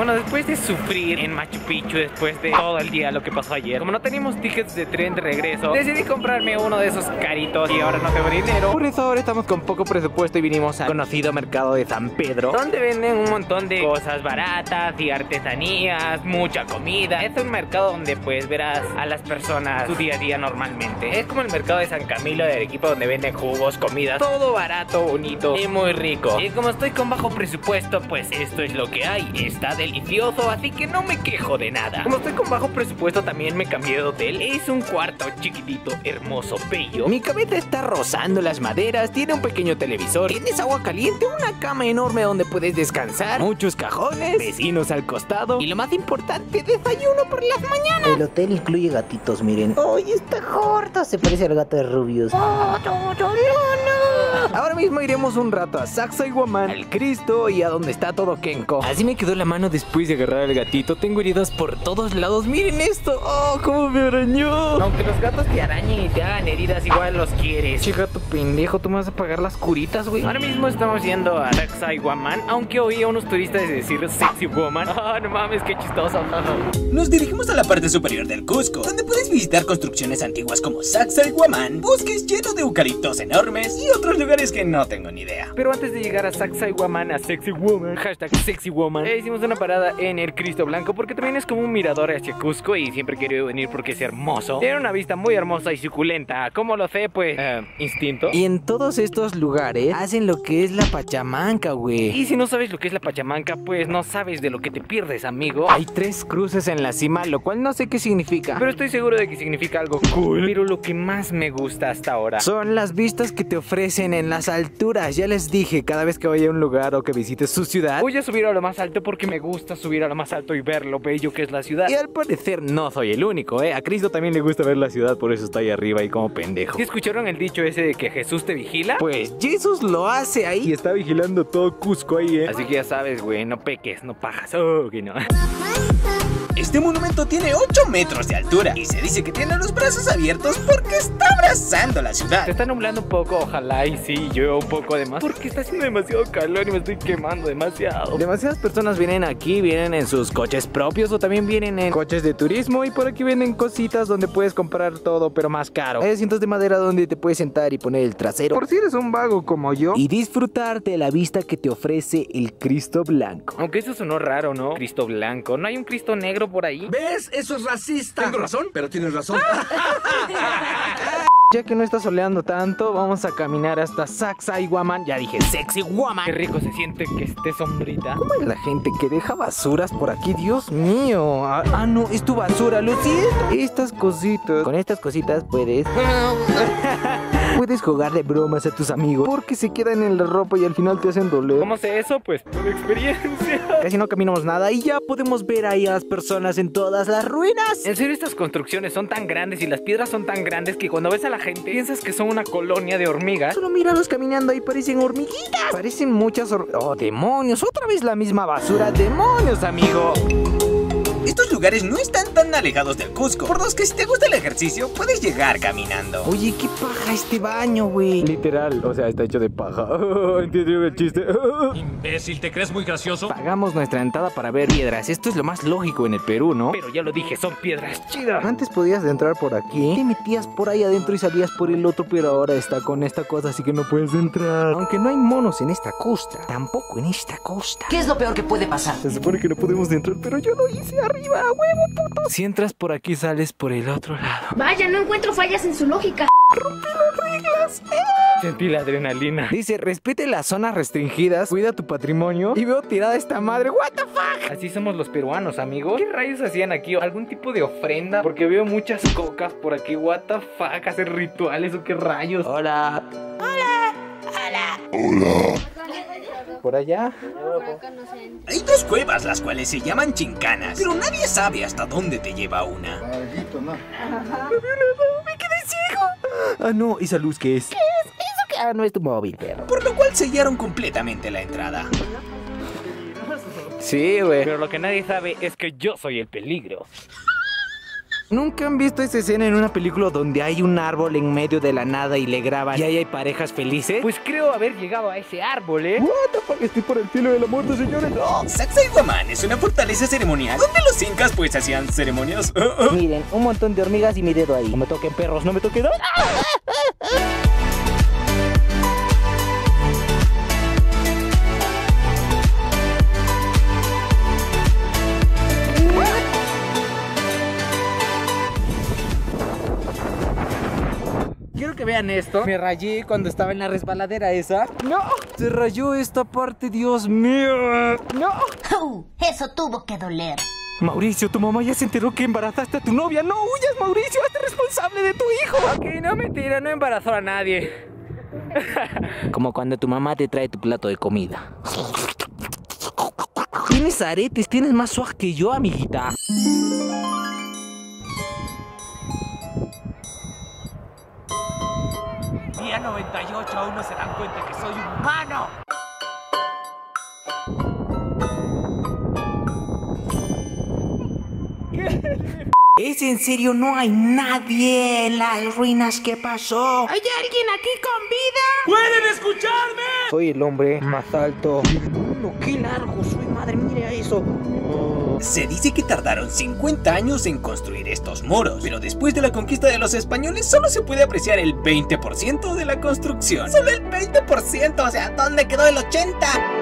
Bueno, después de sufrir en Machu Picchu, después de todo el día lo que pasó ayer, como no teníamos tickets de tren de regreso, decidí comprarme uno de esos caritos y ahora no tengo dinero. Por eso ahora estamos con poco presupuesto y vinimos al conocido mercado de San Pedro, donde venden un montón de cosas baratas y artesanías, mucha comida. Es un mercado donde pues verás a las personas su día a día normalmente. Es como el mercado de San Camilo de Arequipa donde venden jugos, comidas, todo barato, bonito y muy rico. Y como estoy con bajo presupuesto, pues esto es lo que hay. Está delicioso, así que no me quejo de nada. Como estoy con bajo presupuesto, también me cambié de hotel. Es un cuarto chiquitito, hermoso, bello. Mi cabeza está rozando las maderas, tiene un pequeño televisor, tienes agua caliente, una cama enorme donde puedes descansar, muchos cajones, vecinos al costado y lo más importante, desayuno por las mañanas. El hotel incluye gatitos, miren. ¡Ay, está corto! Se parece al gato de Rubius. Ahora mismo iremos un rato a Sacsayhuamán, al Cristo y a donde está todo Kenko. Así me quedó la mano después de agarrar al gatito. Tengo heridas por todos lados. Miren esto. ¡Oh, cómo me arañó! Aunque los gatos te arañen y te hagan heridas, igual los quieres. Che, gato pendejo, tú me vas a pagar las curitas, güey. Ahora mismo estamos yendo a Sacsayhuamán, aunque oí a unos turistas decir Sexy Woman. Ah, no mames, qué chistoso. Nos dirigimos a la parte superior del Cusco, donde puedes visitar construcciones antiguas como Sacsayhuamán, bosques llenos de eucaliptos enormes y otros lugares que no tengo ni idea. Pero antes de llegar a Sacsayhuamán, a Sexy Woman, hashtag Sexy Woman, eh, hicimos una parada en el Cristo Blanco porque también es como un mirador hacia Cusco y siempre he querido venir porque es hermoso. Tiene una vista muy hermosa y suculenta. ¿Cómo lo sé? Pues, eh, instinto. Y en todos estos lugares hacen lo que es la pachamanca, güey. Y si no sabes lo que es la pachamanca, pues no sabes de lo que te pierdes, amigo. Hay tres cruces en la cima, lo cual no sé qué significa. Pero estoy seguro de que significa algo cool. Pero lo que más me gusta hasta ahora son las vistas que te ofrecen en las alturas. Ya les dije, cada vez que vaya a un lugar o que visites su ciudad, voy a subir a lo más alto porque me gusta subir a lo más alto y ver lo bello que es la ciudad. Y al parecer no soy el único, ¿eh? A Cristo también le gusta ver la ciudad, por eso está ahí arriba y como pendejo. ¿Sí escucharon el dicho ese de que Jesús te vigila? Pues Jesús lo hace ahí y está vigilando todo Cusco ahí, ¿eh? Así que ya sabes, güey, no peques, no pajas. Oh, que no. Este monumento tiene 8 metros de altura y se dice que tiene los brazos abiertos porque está abrazando la ciudad. Se está nublando un poco, ojalá y sí, yo un poco de más. Porque está haciendo demasiado calor y me estoy quemando demasiado. Demasiadas personas vienen aquí, vienen en sus coches propios o también vienen en coches de turismo y por aquí venden cositas donde puedes comprar todo pero más caro. Hay asientos de madera donde te puedes sentar y poner el trasero. Por si eres un vago como yo. Y disfrutar de la vista que te ofrece el Cristo Blanco. Aunque eso sonó raro, ¿no? Cristo Blanco. ¿No hay un Cristo negro por ahí? ¿Ves? Eso es racista. Tengo razón, pero tienes razón. Ya que no está soleando tanto, vamos a caminar hasta Sacsayhuamán. Ya dije, sexy woman. Qué rico se siente que esté sombrita. ¿Cómo es la gente que deja basuras por aquí? Dios mío. Ah, ah, no, es tu basura, lo siento. Estas cositas. Con estas cositas puedes. Puedes jugar de bromas a tus amigos porque se quedan en la ropa y al final te hacen doler. ¿Cómo sé eso? Pues por experiencia. Casi no caminamos nada y ya podemos ver ahí a las personas en todas las ruinas. En serio, estas construcciones son tan grandes y las piedras son tan grandes que cuando ves a la gente piensas que son una colonia de hormigas. Solo míralos caminando ahí, parecen hormiguitas. Parecen muchas hor Oh, demonios, otra vez la misma basura. Demonios, amigo. Estos lugares no están tan alejados del Cusco, por los que si te gusta el ejercicio, puedes llegar caminando. Oye, qué paja este baño, güey. Literal, o sea, está hecho de paja. ¿Entendieron el chiste? Imbécil, ¿te crees muy gracioso? Pagamos nuestra entrada para ver piedras. Esto es lo más lógico en el Perú, ¿no? Pero ya lo dije, son piedras chidas. Antes podías entrar por aquí, te metías por ahí adentro y salías por el otro, pero ahora está con esta cosa, así que no puedes entrar. Aunque no hay monos en esta costa, tampoco en esta costa. ¿Qué es lo peor que puede pasar? Se supone que no podemos entrar, pero yo lo hice arriba, a huevo, puto. Si entras por aquí, sales por el otro lado. Vaya, no encuentro fallas en su lógica. Sentí la adrenalina. Dice, respete las zonas restringidas, cuida tu patrimonio. Y veo tirada esta madre. ¿What the fuck? Así somos los peruanos, amigos. ¿Qué rayos hacían aquí? ¿Algún tipo de ofrenda? Porque veo muchas cocas por aquí. ¿What the fuck? ¿Hacer rituales o qué rayos? Hola. Por allá. Hay dos cuevas las cuales se llaman chincanas, pero nadie sabe hasta dónde te lleva una. ¡Me quedé ciego! Ah, no, ¿esa luz qué es? ¿Qué es? ¿Eso qué? Ah, no es tu móvil, pero. Por lo cual sellaron completamente la entrada. Sí, güey. Pero lo que nadie sabe es que yo soy el peligro. ¿Nunca han visto esa escena en una película donde hay un árbol en medio de la nada y le graban y ahí hay parejas felices? Pues creo haber llegado a ese árbol, ¿eh? What the fuck, estoy por el filo de la muerte, señores. ¡No! Sacsayhuamán es una fortaleza ceremonial donde los incas pues hacían ceremonias. Miren, un montón de hormigas y mi dedo ahí. No me toquen perros, no me toquen... que vean esto. Me rayé cuando estaba en la resbaladera esa. ¡No! Se rayó esta parte, Dios mío. ¡No! Uh, eso tuvo que doler. Mauricio, tu mamá ya se enteró que embarazaste a tu novia. No huyas, Mauricio, hazte responsable de tu hijo. Ok, no mentira, no embarazó a nadie. Como cuando tu mamá te trae tu plato de comida. Tienes aretes, tienes más swag que yo, amiguita. ¿Es en serio? No hay nadie en las ruinas. ¿Qué pasó? ¿Hay alguien aquí con vida? ¡Pueden escucharme! Soy el hombre más alto. No, qué largo soy, madre, mire eso. Se dice que tardaron 50 años en construir estos muros, pero después de la conquista de los españoles solo se puede apreciar el 20% de la construcción. ¡Solo el 20%! O sea, ¿dónde quedó el 80%?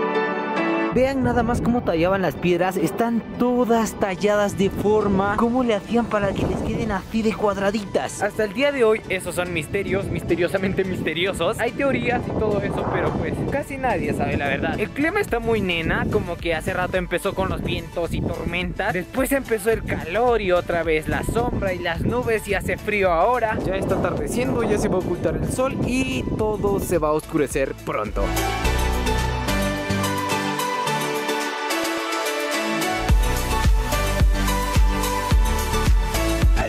Vean nada más cómo tallaban las piedras. Están todas talladas de forma. ¿Cómo le hacían para que les queden así de cuadraditas? Hasta el día de hoy, esos son misterios, misteriosamente misteriosos. Hay teorías y todo eso, pero pues casi nadie sabe la verdad. El clima está muy nena, como que hace rato empezó con los vientos y tormentas. Después empezó el calor y otra vez la sombra y las nubes y hace frío ahora. Ya está atardeciendo, ya se va a ocultar el sol y todo se va a oscurecer pronto.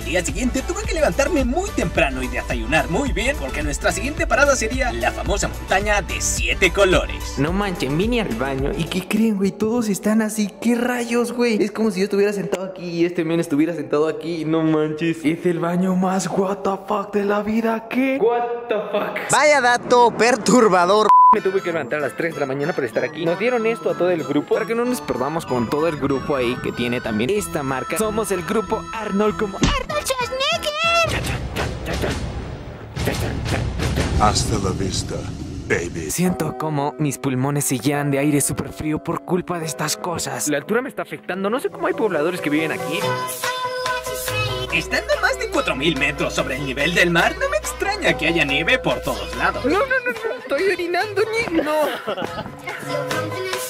Día siguiente tuve que levantarme muy temprano y desayunar muy bien porque nuestra siguiente parada sería la famosa montaña de siete colores. No manchen, vine al baño. ¿Y qué creen, güey? Todos están así. ¿Qué rayos, güey? Es como si yo estuviera sentado aquí y este men estuviera sentado aquí. No manches. Es el baño más what the fuck de la vida. ¿Qué? What the fuck? Vaya dato perturbador. Me tuve que levantar a las 3 de la mañana para estar aquí. Nos dieron esto a todo el grupo para que no nos perdamos con todo el grupo ahí que tiene también esta marca. Somos el grupo Arnold como ¡Arnold Schwarzenegger! Hasta la vista, baby. Siento como mis pulmones se llenan de aire súper frío por culpa de estas cosas. La altura me está afectando. No sé cómo hay pobladores que viven aquí. Estando a más de 4000 metros sobre el nivel del mar, no me extraña que haya nieve por todos lados. No, no, no, no. Estoy orinando, ni. No.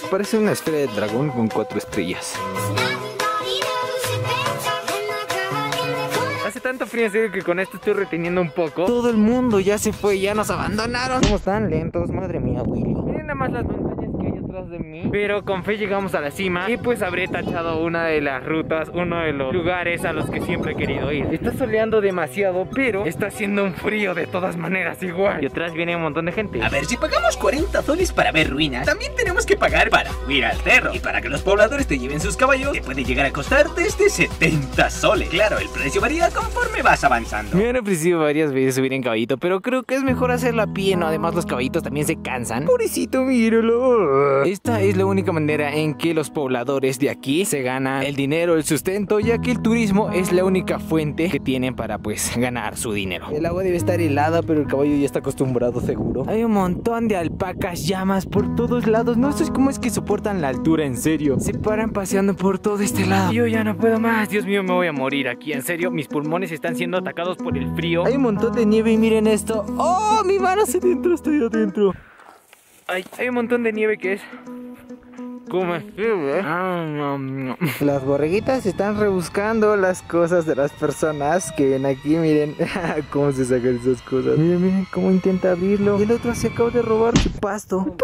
Parece una esfera de dragón con cuatro estrellas. En serio que con esto estoy reteniendo un poco. Todo el mundo ya se fue, ya nos abandonaron. ¿Cómo están lentos? Madre mía, Willy. Miren nada más las montañas que hay atrás de mí. Pero con fe llegamos a la cima y pues habré tachado una de las rutas, uno de los lugares a los que siempre he querido ir. Está soleando demasiado, pero está haciendo un frío de todas maneras igual. Y atrás viene un montón de gente. A ver, si pagamos 40 soles para ver ruinas, también tenemos que pagar para huir al cerro. Y para que los pobladores te lleven sus caballos, te puede llegar a costar desde 70 soles. Claro, el precio varía conforme vas avanzando. Me han ofrecido varias veces subir en caballito, pero creo que es mejor hacerlo a pie, ¿no? Además, los caballitos también se cansan. Pobrecito, míralo. Esta es la única manera en que los pobladores de aquí se ganan el dinero, el sustento, ya que el turismo es la única fuente que tienen para, pues, ganar su dinero. El agua debe estar helada, pero el caballo ya está acostumbrado, seguro. Hay un montón de alpacas llamas por todos lados. No sé cómo es que soportan la altura, en serio. Se paran paseando por todo este lado. Yo ya no puedo más. Dios mío, me voy a morir aquí. En serio, mis pulmones están siendo atacados por el frío. Hay un montón de nieve y miren esto. ¡Oh! Mi mano hacia adentro, estoy adentro. Ay, hay un montón de nieve que es. Las borreguitas están rebuscando las cosas de las personas que ven aquí. Miren cómo se sacan esas cosas. Miren, miren cómo intenta abrirlo. Y el otro se acaba de robar su pasto.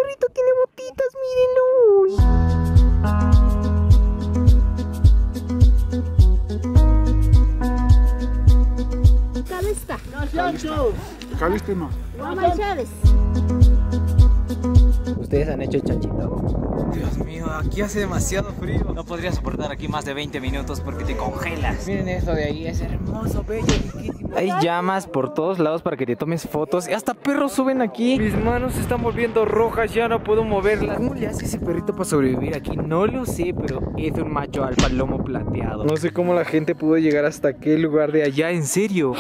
Calista. ¿Ustedes han hecho chanchito? Dios mío, aquí hace demasiado frío. No podría soportar aquí más de 20 minutos porque te congelas. Miren eso de ahí, es hermoso, bello, riquísimo. Hay llamas por todos lados para que te tomes fotos. Y hasta perros suben aquí. Mis manos se están volviendo rojas, ya no puedo moverlas. ¿Cómo le hace ese perrito para sobrevivir aquí? No lo sé, pero es un macho alfa lomo plateado. No sé cómo la gente pudo llegar hasta aquel lugar de allá, en serio.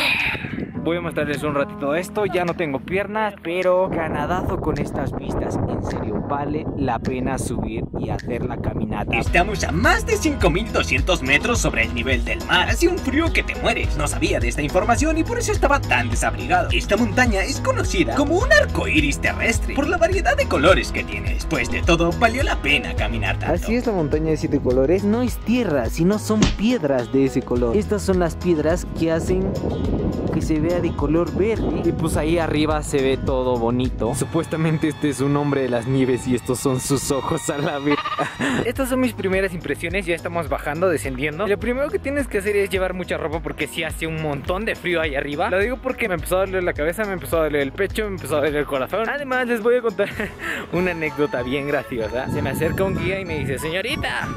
Voy a mostrarles un ratito esto, ya no tengo piernas, pero Ganadazo con estas vistas, en serio, vale la pena subir y hacer la caminata. Estamos a más de 5200 metros sobre el nivel del mar. Hace un frío que te mueres. No sabía de esta información y por eso estaba tan desabrigado. Esta montaña es conocida como un arco iris terrestre por la variedad de colores que tiene. Después de todo, valió la pena caminar tanto. Así es la montaña de siete colores. No es tierra, sino son piedras de ese color. Estas son las piedras que hacen que se vea de color verde. Y pues ahí arriba se ve todo bonito. Supuestamente este es un hombre de las nieves y estos son sus ojos a la vez. Estas son mis primeras impresiones, ya estamos bajando, descendiendo. Lo primero que tienes que hacer es llevar mucha ropa porque sí hace un montón de frío ahí arriba. Lo digo porque me empezó a doler la cabeza, me empezó a doler el pecho, me empezó a doler el corazón. Además les voy a contar una anécdota bien graciosa. Se me acerca un guía y me dice, señorita.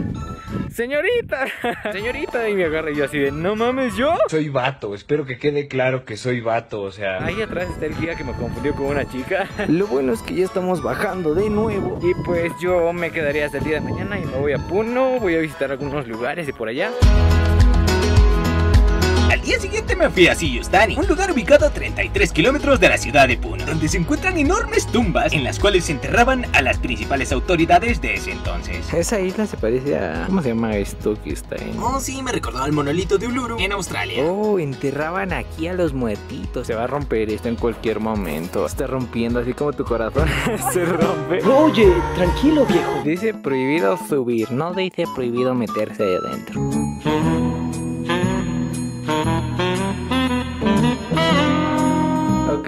Señorita, señorita, y me agarra y yo así de, no mames, yo. Soy vato, espero que quede claro que soy vato, o sea. Ahí atrás está el guía que me confundió con una chica. Lo bueno es que ya estamos bajando de nuevo. Y pues yo me quedaría hasta el día de mañana y me voy a Puno, voy a visitar algunos lugares de por allá. Día siguiente me fui a Siyustani, un lugar ubicado a 33 kilómetros de la ciudad de Puno, donde se encuentran enormes tumbas en las cuales se enterraban a las principales autoridades de ese entonces. Esa isla se parece a... ¿Cómo se llama esto que está en...? Oh, sí, me recordó al monolito de Uluru en Australia. Oh, enterraban aquí a los muertitos. Se va a romper esto en cualquier momento. Está rompiendo así como tu corazón se rompe. Oye, tranquilo, viejo. Dice prohibido subir, no dice prohibido meterse de adentro.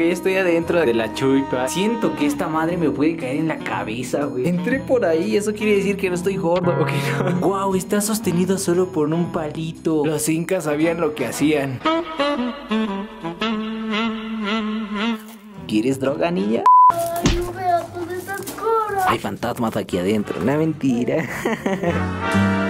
Estoy adentro de la chuipa. Siento que esta madre me puede caer en la cabeza, güey. Entré por ahí, eso quiere decir que no estoy gordo, ¿ok? no? Wow, está sostenido solo por un palito. Los incas sabían lo que hacían. ¿Quieres droga, niña? Cosas. Hay fantasmas aquí adentro, una mentira.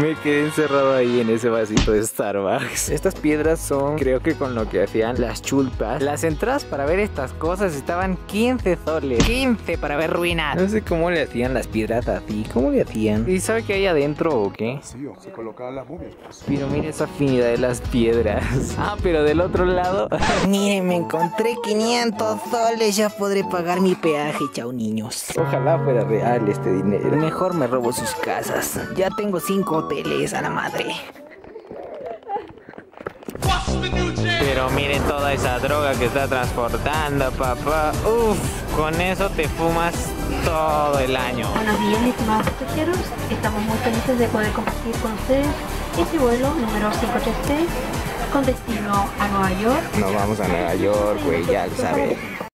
Me quedé encerrado ahí en ese vasito de Starbucks. Estas piedras son, creo que con lo que hacían las chulpas. Las entradas para ver estas cosas estaban 15 soles. 15 para ver ruinas. No sé cómo le hacían las piedras así. ¿Cómo le hacían? ¿Y sabe qué hay adentro o qué? Sí, se colocaban las momias. pues. Pero mire esa afinidad de las piedras. Ah, pero del otro lado. Miren, me encontré 500 soles. Ya podré pagar mi peaje. Chao, niños. Ojalá fuera real este dinero. Mejor me robo sus casas. Ya tengo 5 hoteles a la madre. Pero miren toda esa droga que está transportando, papá. Uf, con eso te fumas todo el año. Buenos días, estimados pasajeros. Estamos muy felices de poder compartir con ustedes este vuelo número 536 con destino a Nueva York. Nos vamos a Nueva York, güey, ya sabes.